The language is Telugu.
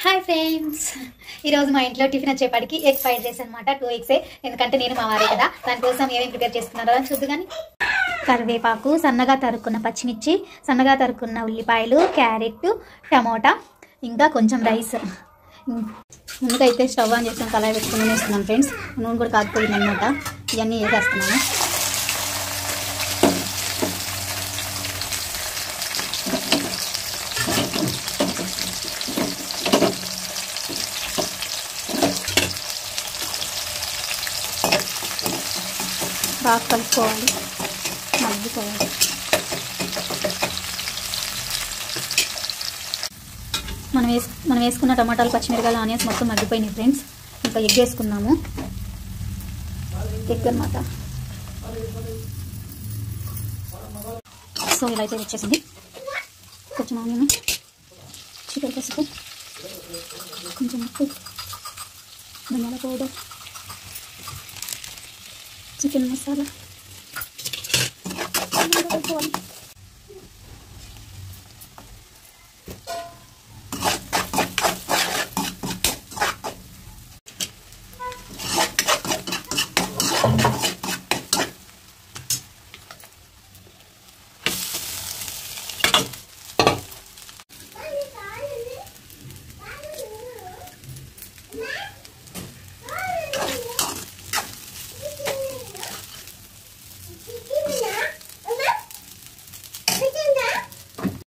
హాయ్ ఫ్రెండ్స్ ఈరోజు మా ఇంట్లో టిఫిన్ వచ్చేపాటికి ఎగ్ ఫ్రైడ్ రైస్ అనమాట టూ ఎగ్సే ఎందుకంటే నేను మా వారే కదా. దానికోసం ఏమేమి ప్రిపేర్ చేస్తున్నారో అని చూద్దు కానీ కరివేపాకు సన్నగా తరుక్కున్న పచ్చిమిర్చి సన్నగా తరుక్కున్న ఉల్లిపాయలు క్యారెట్ టమోటా ఇంకా కొంచెం రైస్. ముందుకైతే స్టవ్ ఆన్ చేసిన కళాయి పెట్టుకుని వేస్తున్నాను ఫ్రెండ్స్ నూనె కూడా కాకపోయింది అనమాట ఇవన్నీ వేసేస్తున్నాను బాగా కలుపుకోవాలి మగ్గిపోవాలి. మనం వేసు మనం వేసుకున్న టమాటాలు పచ్చిమిరకాయలు ఆనియన్స్ మొత్తం మగ్గిపోయినాయి ఫ్రెండ్స్. ఇంకా ఎగ్ వేసుకున్నాము. ఎగ్ అనమాట సో ఇలా అయితే వచ్చేసింది. కొంచెం ఆనియన్ చికెన్ పసుపు కొంచెం ఉప్పు ధనియాల పౌడర్ చికెన్ మసాలా కలుపుకోవాలి